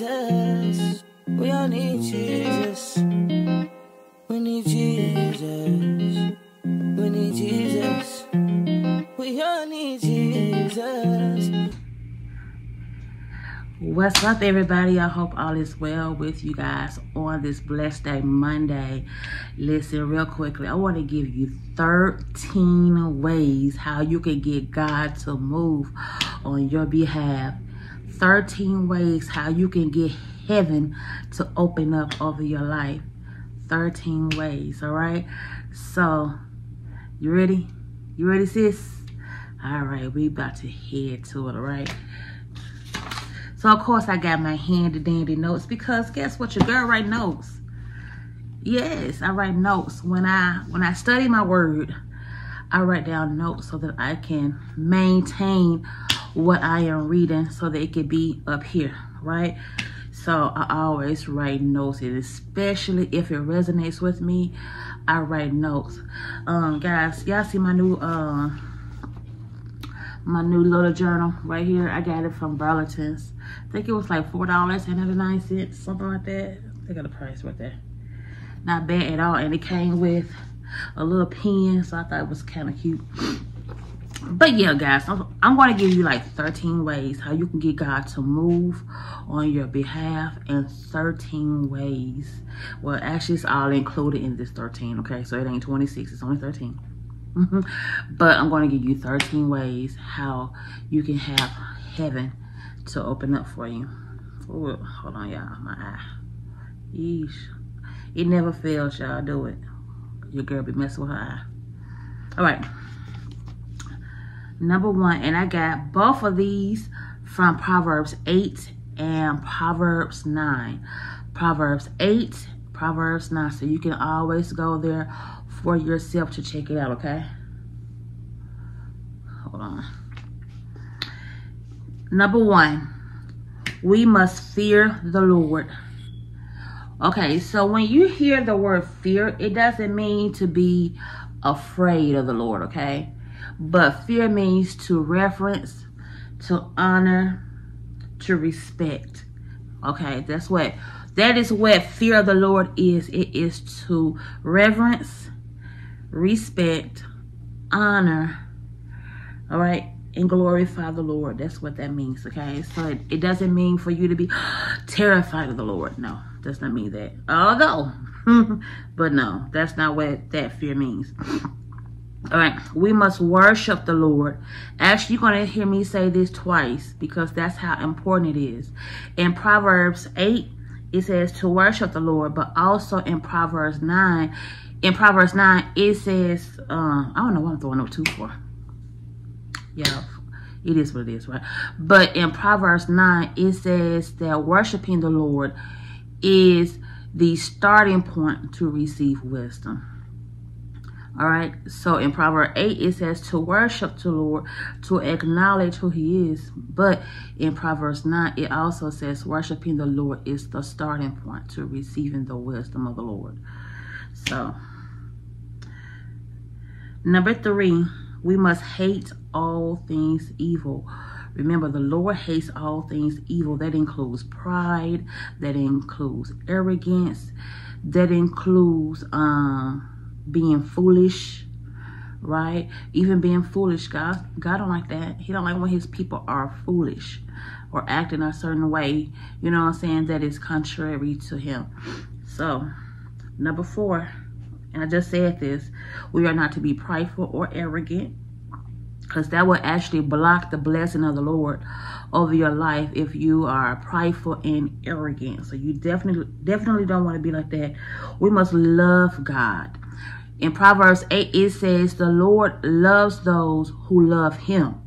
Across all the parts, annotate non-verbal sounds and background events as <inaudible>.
Jesus. We all need Jesus. We need Jesus. We need Jesus. We all need Jesus. What's up, everybody? I hope all is well with you guys on this blessed day, Monday. Listen, real quickly, I want to give you 13 ways how you can get God to move on your behalf 13 ways how you can get heaven to open up over your life. 13 ways, all right? So, you ready? You ready, sis? All right, we about to head to it, all right? So, of course, I got my handy dandy notes because guess what? Your girl write notes. Yes, I write notes. When I when I study my word, I write down notes so that I can maintain what I am reading so that it could be up here, right? So I always write notes, and especially if it resonates with me, I write notes. Um, guys, y'all see my new uh, my new little journal right here. I got it from Burlington's. I think it was like four dollars and ninety nine cents, something like that. I got the price right there. Not bad at all, and it came with a little pen, so I thought it was kind of cute but yeah guys I'm, I'm, going to give you like 13 ways how you can get god to move on your behalf and 13 ways. Well actually it's all included in this 13 okay? So it ain't 26 it's only 13 mm-hmm. but i'm going to give you 13 ways how you can have heaven to open up for you. Ooh, hold on y'all. My eye. Yeesh. it never fails y'all. Do it. Your girl be messing with her eye. All right number one and i got both of these from proverbs 8 and proverbs 9 proverbs 8 proverbs 9 so you can always go there for yourself to check it out okay? Hold on. Number one we must fear the lord. Okay so when you hear the word fear it doesn't mean to be afraid of the lord okay but fear means to reverence, to honor, to respect. Okay, that's what that is what fear of the Lord is. It is to reverence, respect, honor, all right, and glorify the Lord. That's what that means, okay? So it, it doesn't mean for you to be <gasps> terrified of the Lord. No, does not mean that. Although, <laughs> but no, that's not what that fear means. <laughs> All right, we must worship the Lord. Actually, you're going to hear me say this twice because that's how important it is. In Proverbs 8, it says to worship the Lord, but also in Proverbs 9, in Proverbs 9, it says, um, I don't know what I'm throwing up two for. Yeah, it is what it is, right? But in Proverbs 9, it says that worshiping the Lord is the starting point to receive wisdom. All right. So in Proverbs 8, it says to worship the Lord, to acknowledge who he is. But in Proverbs 9, it also says worshiping the Lord is the starting point to receiving the wisdom of the Lord. So, number three, we must hate all things evil. Remember, the Lord hates all things evil. That includes pride. That includes arrogance. That includes um, being foolish, right? Even being foolish, God, God don't like that. He don't like when his people are foolish or acting a certain way, you know what I'm saying, that is contrary to him. So, number four, and I just said this, we are not to be prideful or arrogant because that will actually block the blessing of the Lord over your life if you are prideful and arrogant. So you definitely definitely don't want to be like that. We must love God. In Proverbs 8, it says, The Lord loves those who love him.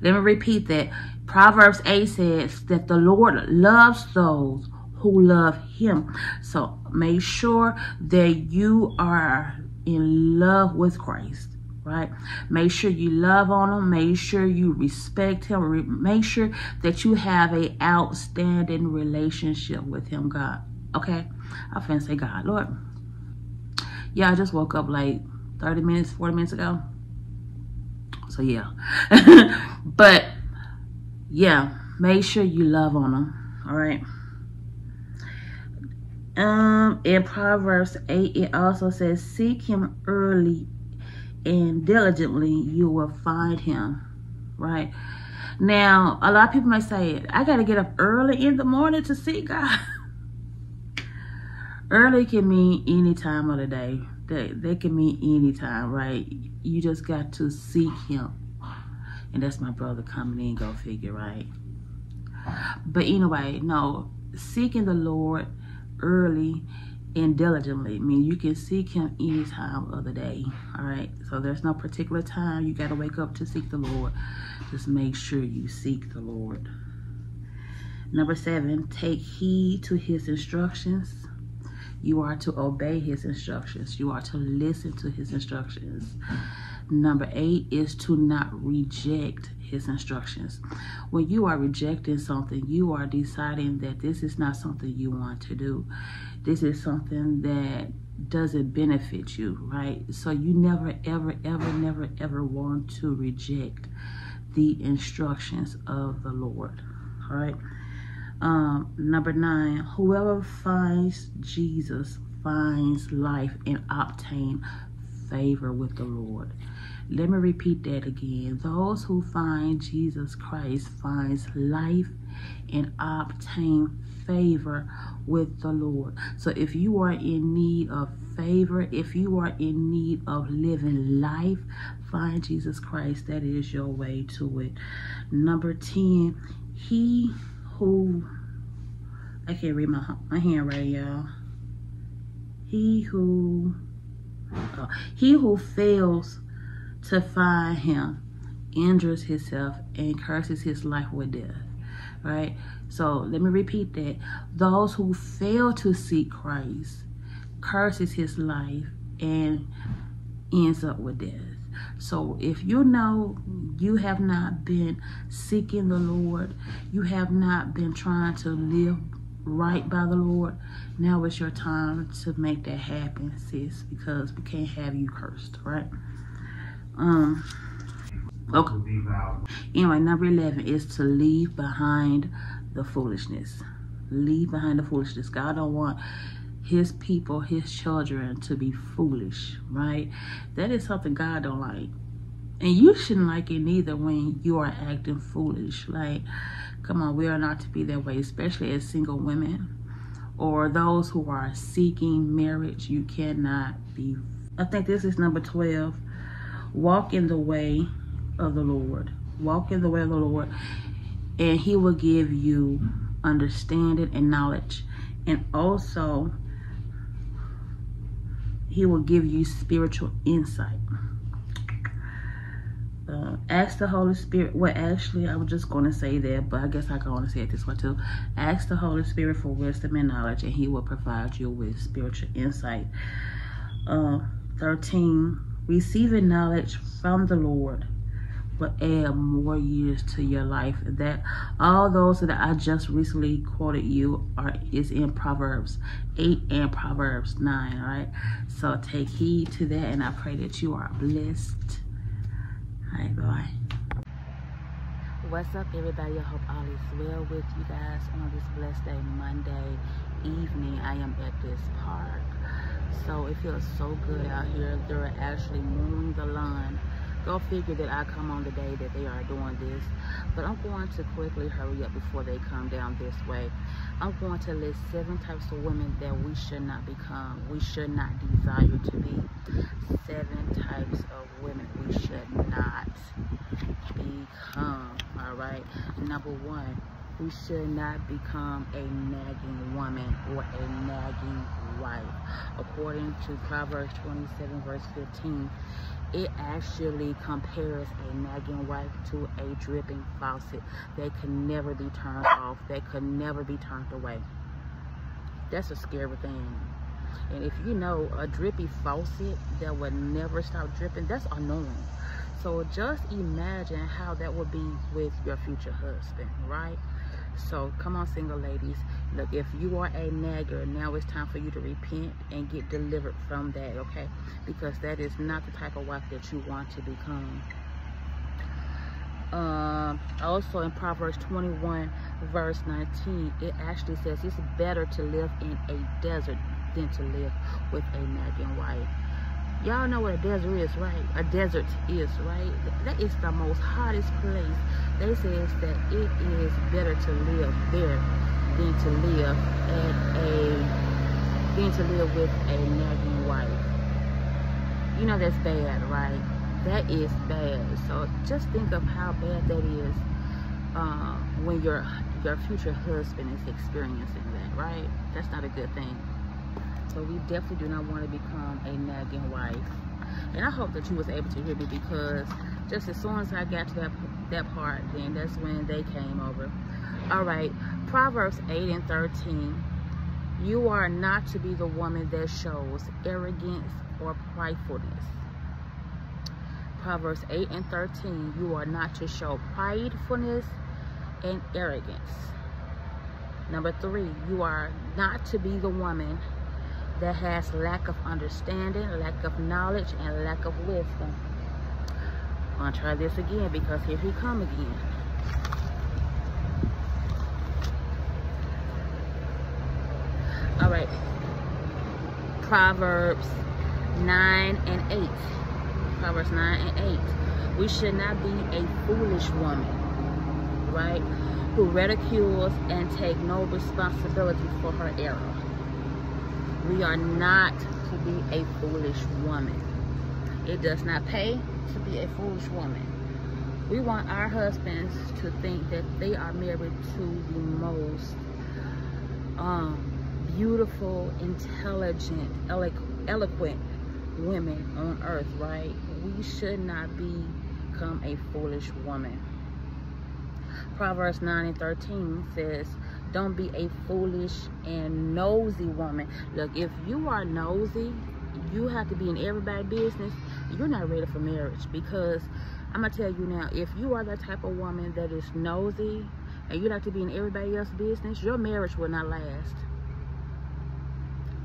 Let me repeat that. Proverbs 8 says that the Lord loves those who love him. So make sure that you are in love with Christ, right? Make sure you love on him. Make sure you respect him. Make sure that you have a outstanding relationship with him, God. Okay? I finna say God, Lord yeah, I just woke up like 30 minutes, 40 minutes ago. So yeah. <laughs> but yeah, make sure you love on them. All right. Um, in Proverbs 8, it also says, Seek him early and diligently, you will find him. Right? Now, a lot of people may say, I got to get up early in the morning to see God. <laughs> early can mean any time of the day. They, they can mean any time, right? You just got to seek him. And that's my brother coming in, go figure, right? But anyway, no, seeking the Lord early and diligently. I mean, you can seek him any time of the day. All right. So there's no particular time you got to wake up to seek the Lord. Just make sure you seek the Lord. Number seven, take heed to his instructions. You are to obey his instructions. You are to listen to his instructions. Number eight is to not reject his instructions. When you are rejecting something, you are deciding that this is not something you want to do. This is something that doesn't benefit you, right? So you never, ever, ever, never, ever want to reject the instructions of the Lord, all right? Um, number nine, whoever finds Jesus finds life and obtain favor with the Lord. Let me repeat that again. Those who find Jesus Christ finds life and obtain favor with the Lord. So if you are in need of favor, if you are in need of living life, find Jesus Christ. That is your way to it. Number 10, he who I can't read my my handwriting, y'all. He who uh, he who fails to find him injures himself and curses his life with death. Right? So let me repeat that. Those who fail to seek Christ curses his life and ends up with death. So if you know you have not been seeking the Lord, you have not been trying to live right by the Lord, now is your time to make that happen, sis, because we can't have you cursed, right? Um, okay. Anyway, number 11 is to leave behind the foolishness. Leave behind the foolishness. God don't want his people, his children to be foolish, right? That is something God don't like. And you shouldn't like it neither when you are acting foolish. Like, come on, we are not to be that way, especially as single women or those who are seeking marriage. You cannot be. I think this is number 12 walk in the way of the Lord. Walk in the way of the Lord, and He will give you understanding and knowledge. And also, He will give you spiritual insight. Uh, ask the Holy Spirit. Well, actually, I was just going to say that, but I guess I can only say it this way too. Ask the Holy Spirit for wisdom and knowledge, and He will provide you with spiritual insight. Uh, 13 Receiving knowledge from the Lord will add more years to your life. That all those that I just recently quoted you are is in Proverbs 8 and Proverbs 9. All right. So take heed to that and I pray that you are blessed. All right, bye. What's up, everybody? I hope all is well with you guys on this blessed day, Monday evening. I am at this park so it feels so good out here. They're actually mowing the lawn. Go figure that I come on the day that they are doing this. But I'm going to quickly hurry up before they come down this way. I'm going to list seven types of women that we should not become. We should not desire to be. Seven types of women we should not become. All right. Number one, we should not become a nagging woman or a nagging wife. According to Proverbs 27 verse 15, it actually compares a nagging wife to a dripping faucet that can never be turned off, that could never be turned away. That's a scary thing. And if you know a drippy faucet that would never stop dripping, that's annoying. So just imagine how that would be with your future husband, right? So come on, single ladies. Look, if you are a nagger, now it's time for you to repent and get delivered from that, okay? Because that is not the type of wife that you want to become. Um, also in Proverbs 21, verse 19, it actually says it's better to live in a desert than to live with a nagging wife. Y'all know what a desert is, right? A desert is, right? That is the most hottest place. They says that it is better to live there than to live at a than to live with a nagging wife. You know that's bad, right? That is bad. So just think of how bad that is uh, when your your future husband is experiencing that, right? That's not a good thing. So we definitely do not want to become a nagging wife. And I hope that you was able to hear me because just as soon as I got to that that part, then that's when they came over. All right, Proverbs 8 and 13. You are not to be the woman that shows arrogance or pridefulness. Proverbs 8 and 13. You are not to show pridefulness and arrogance. Number three, you are not to be the woman that has lack of understanding, lack of knowledge, and lack of wisdom. I'm gonna try this again because here he come again. All right. Proverbs 9 and 8. Proverbs 9 and 8. We should not be a foolish woman, right? Who ridicules and take no responsibility for her error. We are not to be a foolish woman. It does not pay to be a foolish woman. We want our husbands to think that they are married to the most um, beautiful, intelligent, elo eloquent women on earth, right? We should not become a foolish woman. Proverbs 9 and 13 says, don't be a foolish and nosy woman. Look, if you are nosy, you have to be in everybody's business. You're not ready for marriage because I'm gonna tell you now, if you are the type of woman that is nosy and you like to be in everybody else's business, your marriage will not last.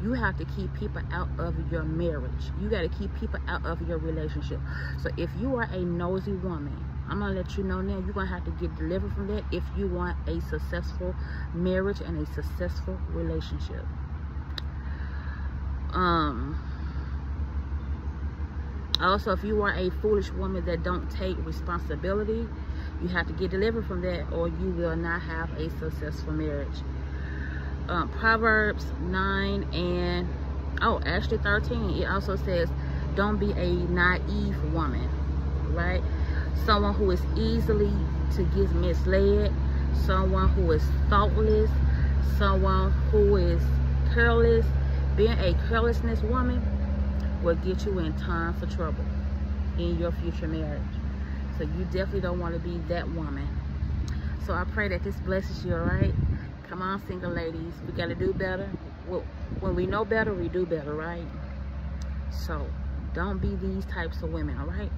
You have to keep people out of your marriage. You got to keep people out of your relationship. So if you are a nosy woman, I'm gonna let you know now you're gonna have to get delivered from that if you want a successful marriage and a successful relationship. Um also if you are a foolish woman that don't take responsibility, you have to get delivered from that or you will not have a successful marriage. Um, Proverbs 9 and oh actually 13 it also says don't be a naive woman right someone who is easily to get misled, someone who is thoughtless, someone who is careless. Being a carelessness woman will get you in time for trouble in your future marriage. So you definitely don't want to be that woman. So I pray that this blesses you, all right? Come on, single ladies. We got to do better. When we know better, we do better, right? So don't be these types of women, all right?